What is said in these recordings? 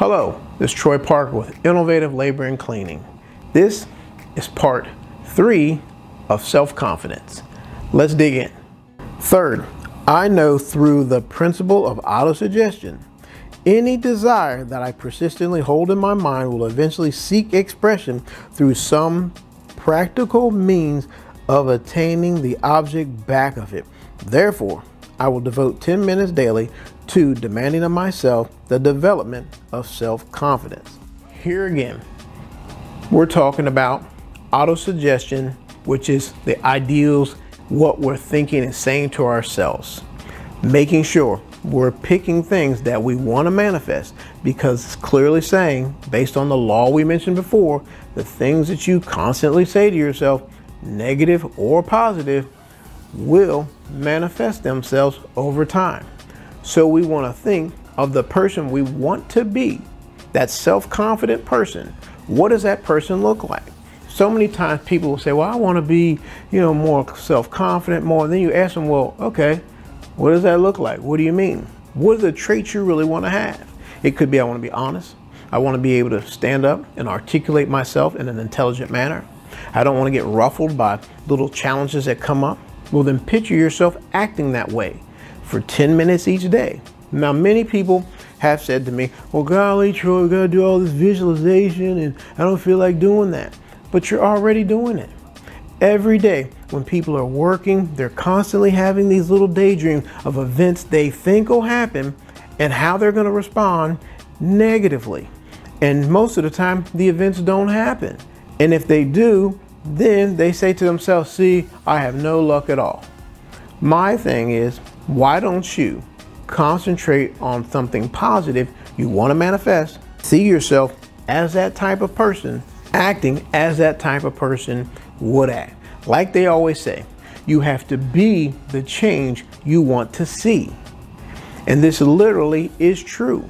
Hello, this is Troy Parker with Innovative Labor and Cleaning. This is part three of self-confidence. Let's dig in. Third, I know through the principle of autosuggestion, any desire that I persistently hold in my mind will eventually seek expression through some practical means of attaining the object back of it. Therefore, I will devote 10 minutes daily to demanding of myself the development of self-confidence. Here again, we're talking about autosuggestion, which is the ideals, what we're thinking and saying to ourselves. Making sure we're picking things that we want to manifest because it's clearly saying, based on the law we mentioned before, the things that you constantly say to yourself, negative or positive, will manifest themselves over time. So we want to think of the person we want to be, that self-confident person. What does that person look like? So many times people will say, well, I want to be, you know, more self-confident, more. And then you ask them, well, okay, what does that look like? What do you mean? What are the traits you really want to have? It could be I want to be honest. I want to be able to stand up and articulate myself in an intelligent manner. I don't want to get ruffled by little challenges that come up. Well, then picture yourself acting that way for 10 minutes each day. Now, many people have said to me, well, golly, Troy, we got to do all this visualization and I don't feel like doing that. But you're already doing it. Every day when people are working, they're constantly having these little daydreams of events they think will happen and how they're going to respond negatively. And most of the time, the events don't happen. And if they do, then they say to themselves, see, I have no luck at all. My thing is, why don't you concentrate on something positive you want to manifest? See yourself as that type of person, acting as that type of person would act. Like they always say, you have to be the change you want to see. And this literally is true.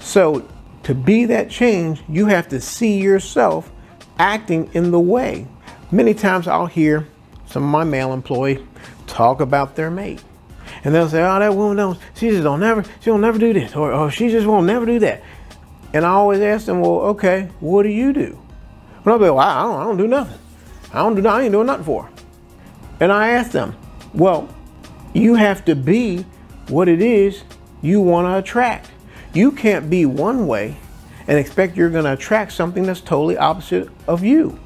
So to be that change, you have to see yourself acting in the way Many times I'll hear some of my male employees talk about their mate. And they'll say, oh, that woman don't, she just don't never, she don't never do this, or, or she just won't never do that. And I always ask them, well, okay, what do you do? And I'll be well, I don't, I don't do nothing. I don't do, I ain't doing nothing for her. And I ask them, well, you have to be what it is you want to attract. You can't be one way and expect you're going to attract something that's totally opposite of you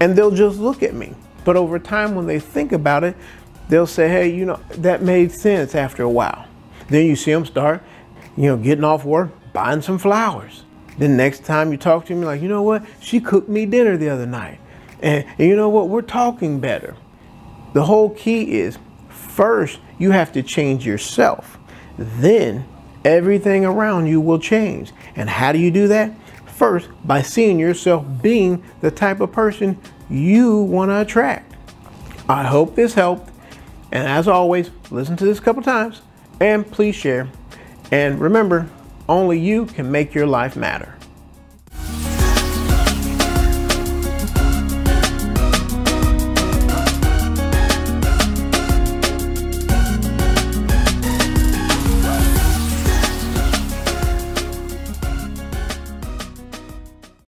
and they'll just look at me. But over time, when they think about it, they'll say, hey, you know, that made sense after a while. Then you see them start, you know, getting off work, buying some flowers. Then next time you talk to me, like, you know what? She cooked me dinner the other night. And, and you know what? We're talking better. The whole key is first, you have to change yourself. Then everything around you will change. And how do you do that? First, by seeing yourself being the type of person you want to attract. I hope this helped. And as always, listen to this a couple times and please share. And remember, only you can make your life matter.